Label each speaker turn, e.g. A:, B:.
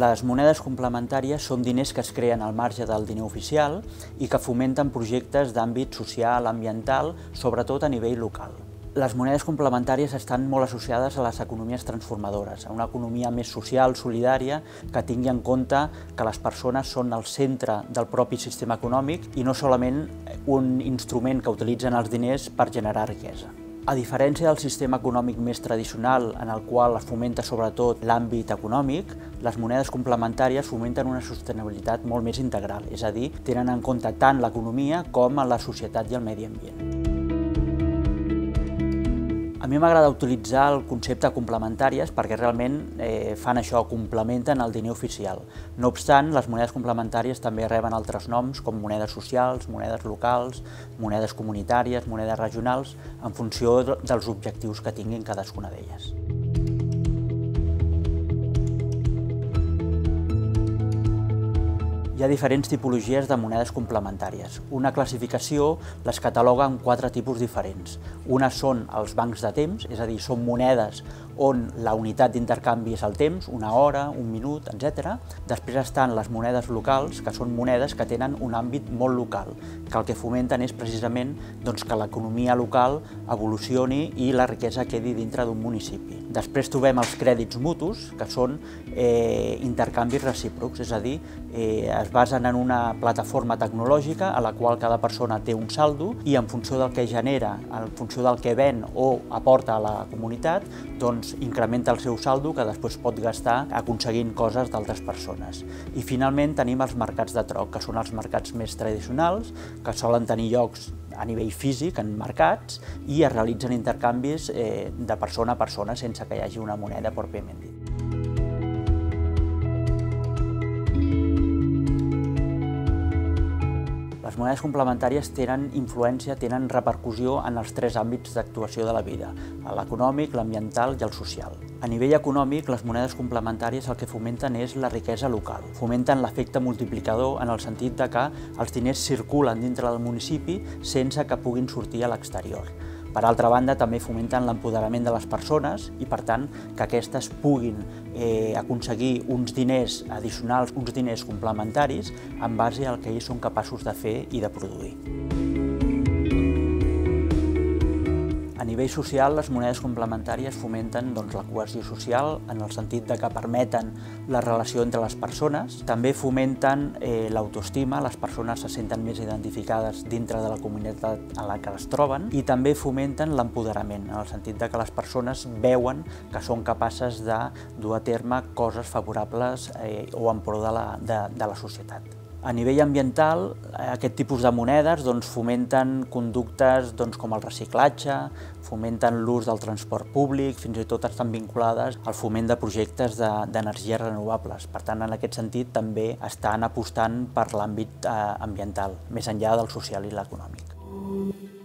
A: Les monedes complementàries són diners que es creen al marge del diner oficial i que fomenten projectes d'àmbit social, ambiental, sobretot a nivell local. Les monedes complementàries estan molt associades a les economies transformadores, a una economia més social, solidària, que tingui en compte que les persones són el centre del propi sistema econòmic i no solament un instrument que utilitzen els diners per generar riquesa. A diferència del sistema econòmic més tradicional, en el qual es fomenta sobretot l'àmbit econòmic, les monedes complementàries fomenten una sostenibilitat molt més integral, és a dir, tenen en compte tant l'economia com la societat i el medi ambient. A mi m'agrada utilitzar el concepte complementàries perquè realment eh, fan això, complementen el diner oficial. No obstant, les monedes complementàries també reben altres noms com monedes socials, monedes locals, monedes comunitàries, monedes regionals, en funció dels objectius que tinguin cadascuna d'elles. Hi ha diferents tipologies de monedes complementàries. Una classificació les cataloga en quatre tipus diferents. Una són els bancs de temps, és a dir, són monedes on la unitat d'intercanvi és el temps, una hora, un minut, etc. Després estan les monedes locals, que són monedes que tenen un àmbit molt local, que el que fomenten és precisament doncs, que l'economia local evolucioni i la riquesa quedi dintre d'un municipi. Després trobem els crèdits mutus, que són eh, intercanvis recíprocs, és a dir, eh, es basen en una plataforma tecnològica a la qual cada persona té un saldo i en funció del que genera, en funció del que ven o aporta a la comunitat, doncs incrementa el seu saldo que després pot gastar aconseguint coses d'altres persones. I finalment tenim els mercats de troc, que són els mercats més tradicionals, que solen tenir llocs a nivell físic en mercats i es realitzen intercanvis eh, de persona a persona sense que hi hagi una moneda pròpiament dit. Monedes complementàries tenen influència, tenen repercussió en els tres àmbits d'actuació de la vida, l'econòmic, l'ambiental i el social. A nivell econòmic, les monedes complementàries el que fomenten és la riquesa local. Fomenten l'efecte multiplicador en el sentit de que els diners circulen dintre del municipi sense que puguin sortir a l'exterior. Per altra banda, també fomenten l'empoderament de les persones i, per tant, que aquestes puguin eh, aconseguir uns diners addicionals, uns diners complementaris, en base al que ells són capaços de fer i de produir. Nivell social, les monedes complementàries fomenten doncs, la cohesió social en el sentit de que permeten la relació entre les persones, també fomenten eh, l'autoestima, les persones se senten més identificades dintre de la comunitat a la que es troben i també fomenten l'empoderament, en el sentit de que les persones veuen que són capaces de dur a terme coses favorables eh, o en pro de la, de, de la societat. A nivell ambiental, aquest tipus de monedes doncs, fomenten conductes doncs, com el reciclatge, fomenten l'ús del transport públic, fins i tot estan vinculades al foment de projectes d'energies de, renovables. Per tant, en aquest sentit, també estan apostant per l'àmbit eh, ambiental, més enllà del social i l'econòmic.